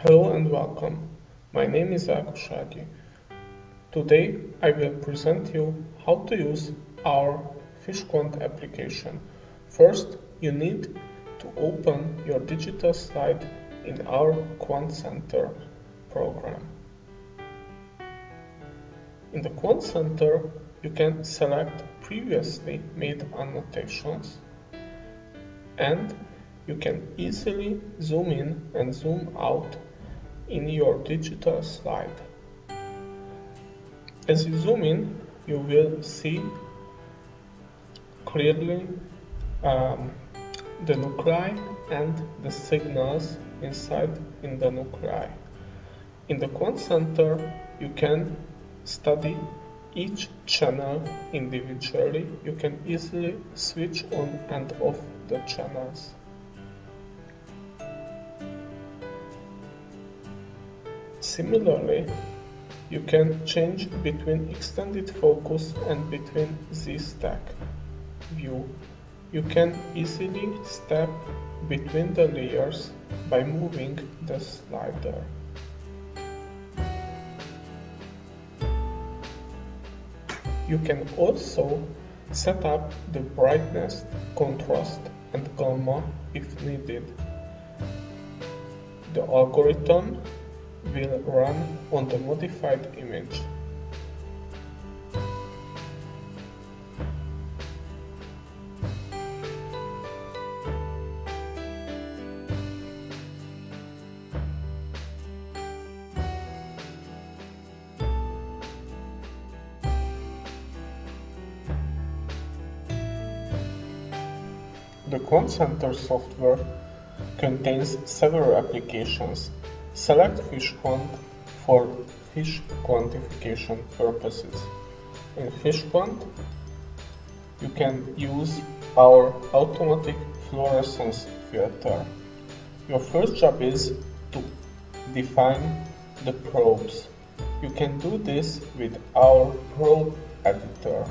Hello and welcome. My name is Ákos Today I will present you how to use our FISHQuant application. First, you need to open your digital slide in our Quant Center program. In the Quant Center, you can select previously made annotations and you can easily zoom in and zoom out in your digital slide. As you zoom in, you will see clearly um, the nuclei and the signals inside in the nuclei. In the Quant Center, you can study each channel individually. You can easily switch on and off the channels. Similarly, you can change between extended focus and between Z-stack view. You can easily step between the layers by moving the slider. You can also set up the brightness, contrast and gamma if needed. The algorithm will run on the modified image. The Quant Center software contains several applications. Select FISHQuant for fish quantification purposes. In FISHQuant, you can use our automatic fluorescence filter. Your first job is to define the probes. You can do this with our probe editor.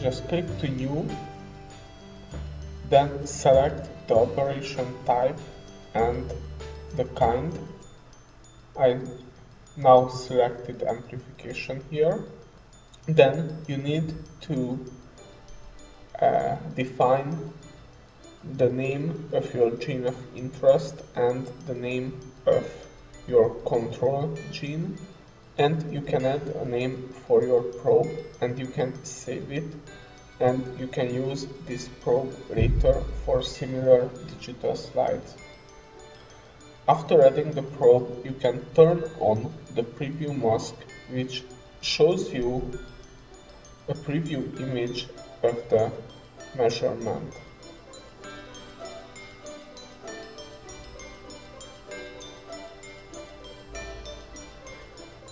Just click to new then select the operation type and the kind. I now selected amplification here. Then you need to uh, define the name of your gene of interest and the name of your control gene and you can add a name for your probe and you can save it and you can use this probe later for similar digital slides. After adding the probe, you can turn on the preview mask which shows you a preview image of the measurement.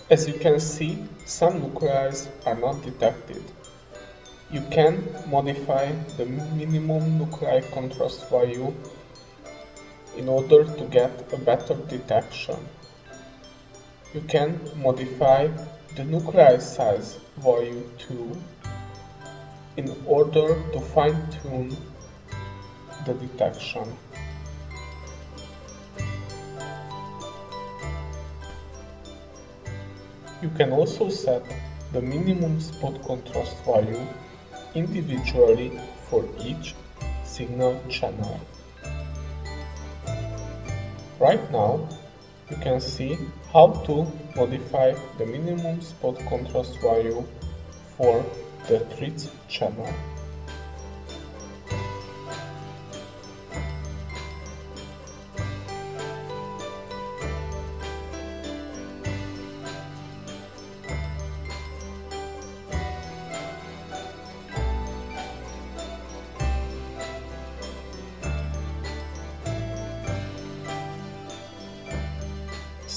As you can see, some nuclei are not detected. You can modify the minimum nuclei contrast value in order to get a better detection. You can modify the nuclei size value too in order to fine-tune the detection. You can also set the minimum spot contrast value individually for each signal channel. Right now, you can see how to modify the minimum spot contrast value for the TRITC channel.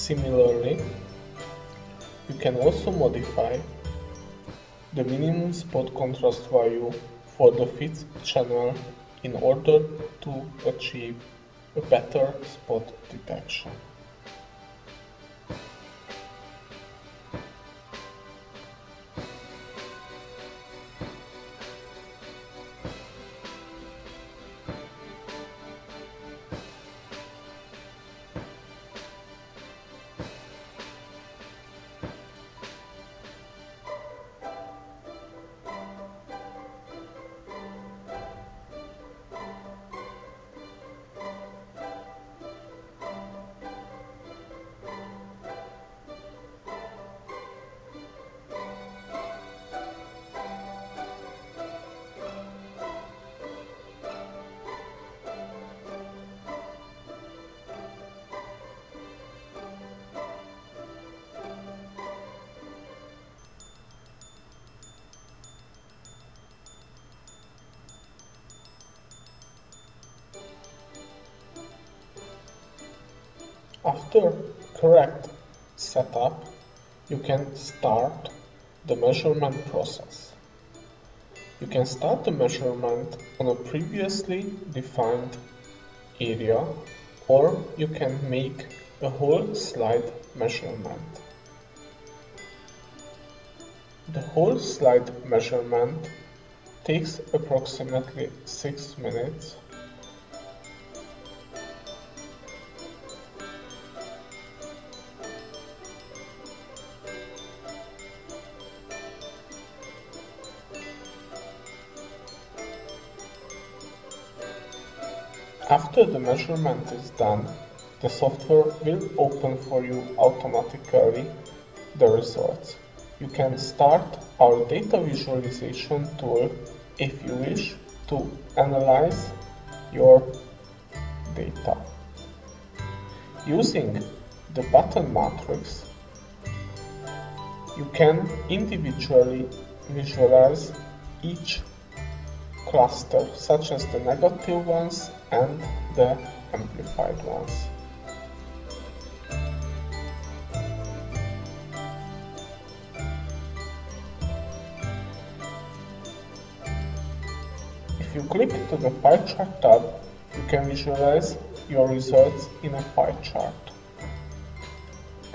Similarly, you can also modify the minimum spot contrast value for the FITC channel in order to achieve a better spot detection. After correct setup, you can start the measurement process. You can start the measurement on a previously defined area or you can make a whole slide measurement. The whole slide measurement takes approximately 6 minutes After the measurement is done, the software will open for you automatically the results. You can start our data visualization tool if you wish to analyze your data. Using the button matrix, you can individually visualize each cluster, such as the negative ones and the amplified ones. If you click to the pie chart tab, you can visualize your results in a pie chart.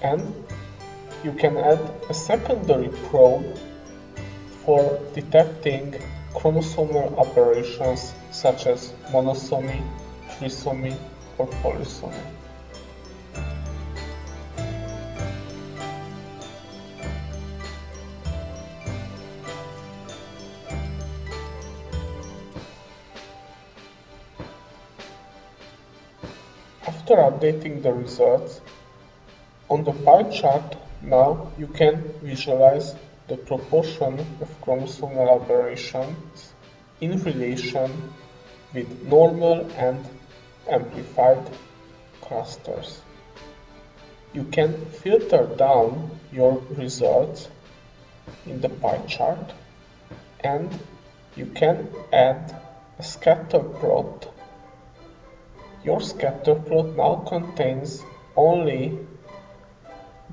And you can add a secondary probe for detecting chromosomal aberrations such as monosomy, trisomy, or polysomy. After updating the results, on the pie chart now you can visualize the proportion of chromosomal aberrations in relation with normal and amplified clusters. You can filter down your results in the pie chart and you can add a scatter plot. Your scatter plot now contains only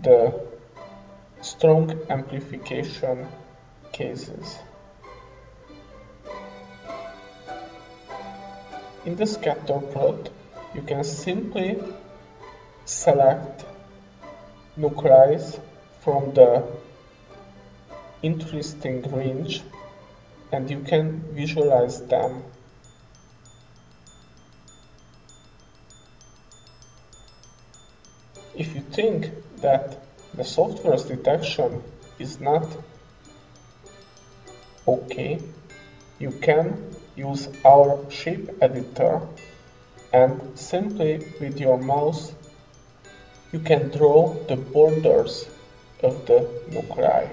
the strong amplification cases. In the scatter plot, you can simply select nuclei from the interesting range and you can visualize them. If you think that the software's detection is not okay, you can use our shape editor and simply with your mouse you can draw the borders of the nuclei.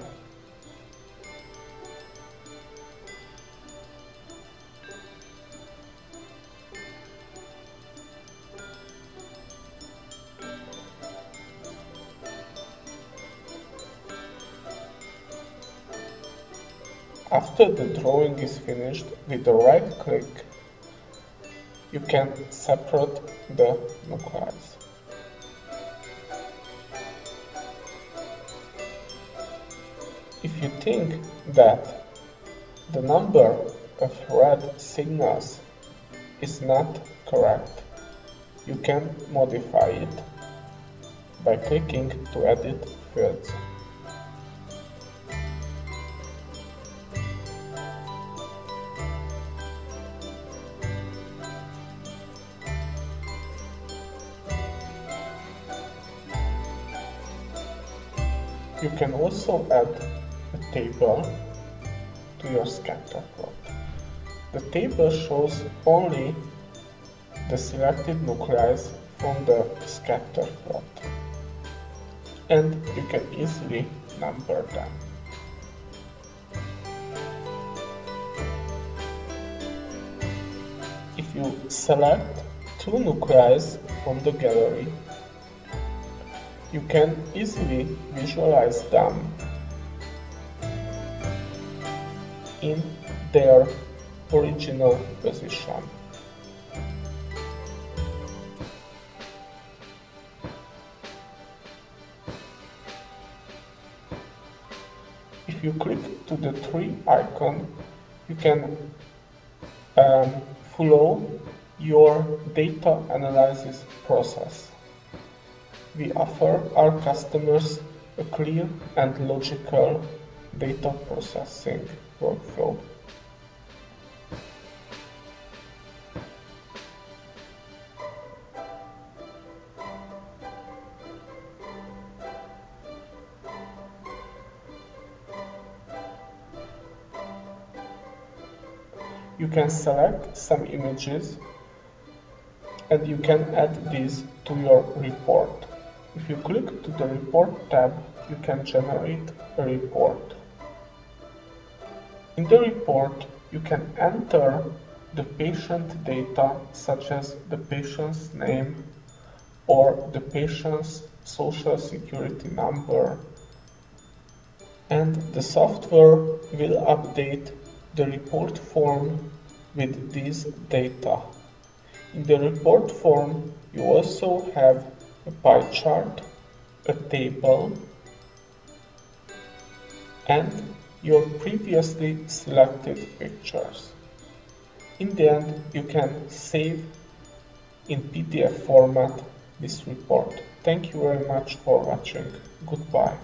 After the drawing is finished, with the right click, you can separate the nuclei. If you think that the number of red signals is not correct, you can modify it by clicking to edit fields. You can also add a table to your scatter plot. The table shows only the selected nuclei from the scatter plot and you can easily number them. If you select two nuclei from the gallery you can easily visualize them in their original position. If you click to the tree icon, you can um, follow your data analysis process. We offer our customers a clear and logical data processing workflow. you can select some images and you can add these to your report. If you click to the report tab, you can generate a report. In the report, you can enter the patient data such as the patient's name or the patient's social security number and the software will update the report form with these data. In the report form, you also have a pie chart, a table, and your previously selected pictures. In the end, you can save in PDF format this report. Thank you very much for watching. Goodbye.